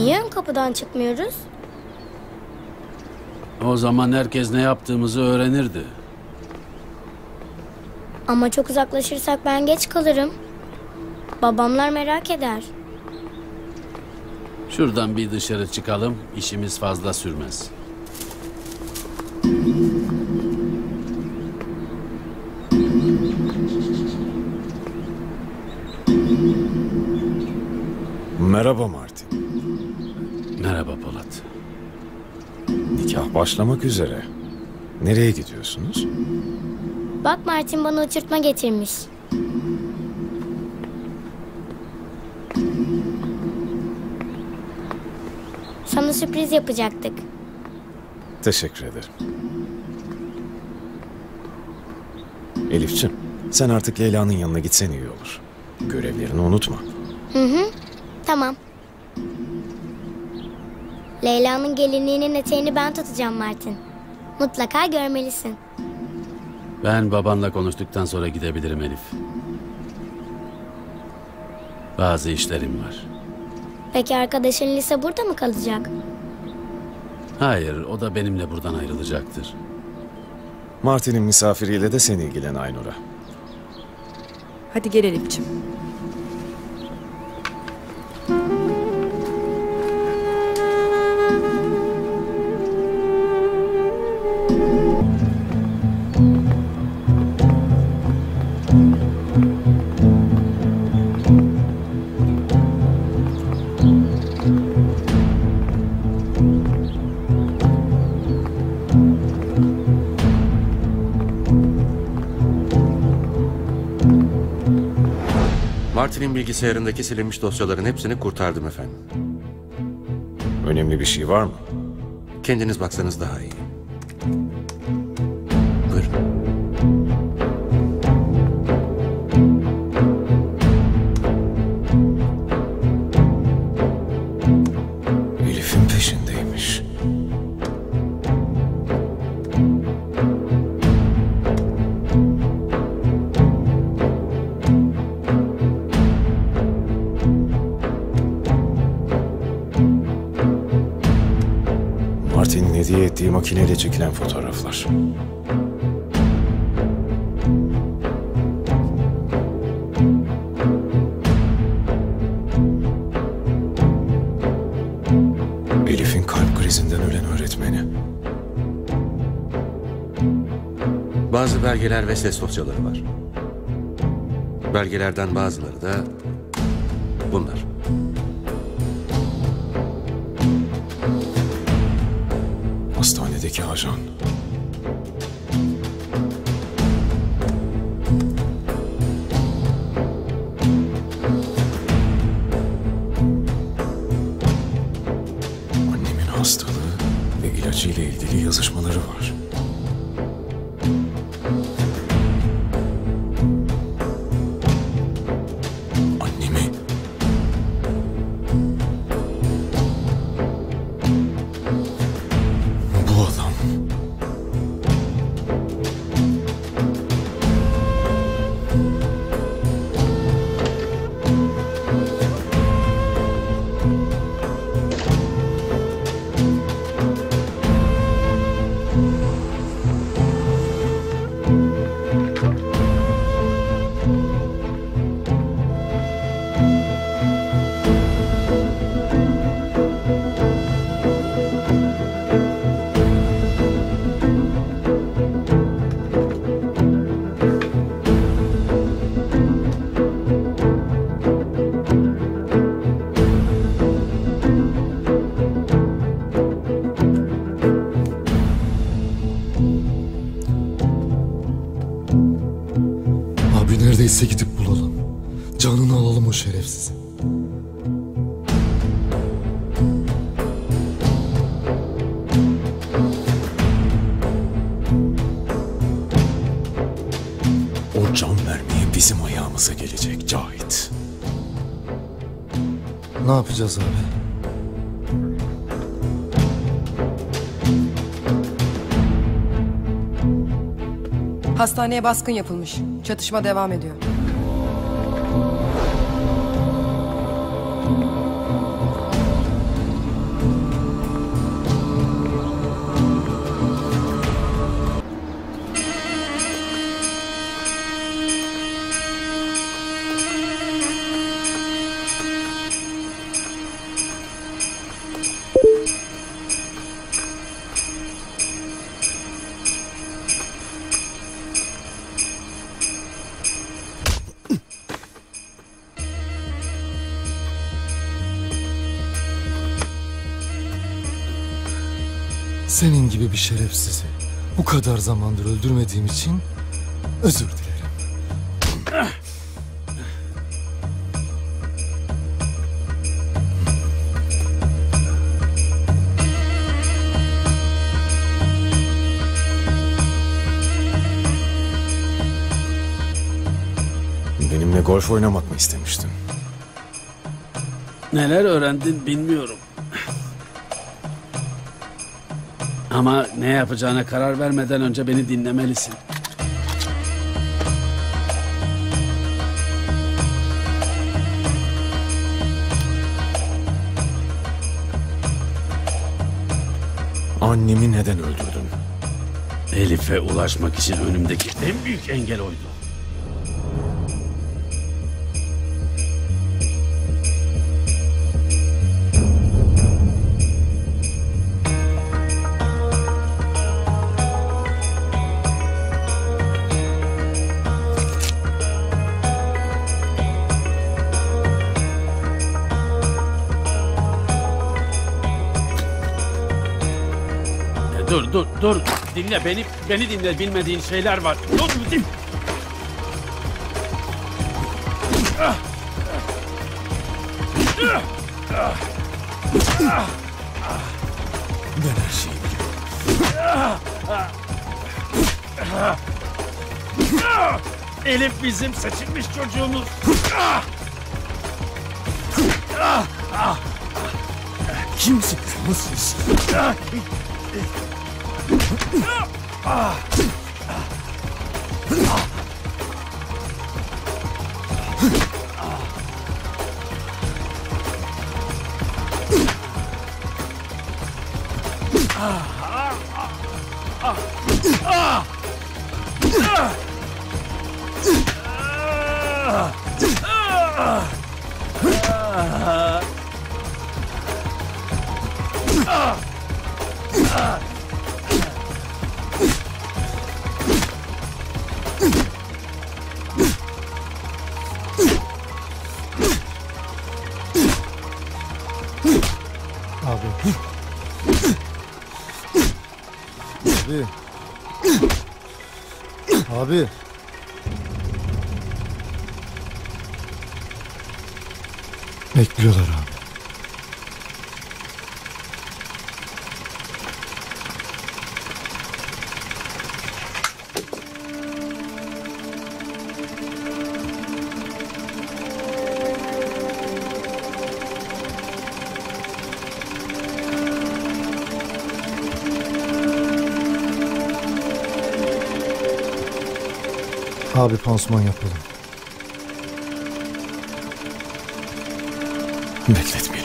Niye ön kapıdan çıkmıyoruz? O zaman herkes ne yaptığımızı öğrenirdi. Ama çok uzaklaşırsak ben geç kalırım. Babamlar merak eder. Şuradan bir dışarı çıkalım, işimiz fazla sürmez. Merhaba Martin. Merhaba Polat. Nikah başlamak üzere. Nereye gidiyorsunuz? Bak Martin bana uçurtma getirmiş. Sana sürpriz yapacaktık. Teşekkür ederim. Elifçim, sen artık Leyla'nın yanına gitsen iyi olur. Görevlerini unutma. Tamam. Leyla'nın gelinliğinin eteğini ben tutacağım Martin. Mutlaka görmelisin. Ben babanla konuştuktan sonra gidebilirim Elif. Bazı işlerim var. Peki arkadaşın Lise burada mı kalacak? Hayır, o da benimle buradan ayrılacaktır. Martin'in misafiriyle de sen ilgilen Aynur'a. Hadi gel Elif'ciğim. Martin'in bilgisayarındaki silinmiş dosyaların hepsini kurtardım efendim. Önemli bir şey var mı? Kendiniz baksanız daha iyi. Makineyle çekilen fotoğraflar. Elif'in kalp krizinden ölen öğretmeni. Bazı belgeler ve ses dosyaları var. Belgelerden bazıları da bunlar. Hastanedeki ajan. Annemin hastalığı ve ilacı ile ilgili yazışmaları var. Bizim ayağımıza gelecek Cahit. Ne yapacağız abi? Hastaneye baskın yapılmış. Çatışma devam ediyor. Senin gibi bir şerefsizi bu kadar zamandır öldürmediğim için özür dilerim. Benimle golf oynamak mı istemiştin? Neler öğrendin bilmiyorum. Ama ne yapacağına karar vermeden önce beni dinlemelisin. Annemi neden öldürdün? Elif'e ulaşmak için önümdeki en büyük engel oydu. Dur dur dur dinle beni beni dinle bilmediğin şeyler var. Dur din. Ben her şeyi biliyorum. Elif bizim seçilmiş çocuğumuz. Kimsiniz? Nasılsınız? Abi. Abi. Abi. Bekliyorlar abi. Abi pansuman yapalım. Bekletmeyelim.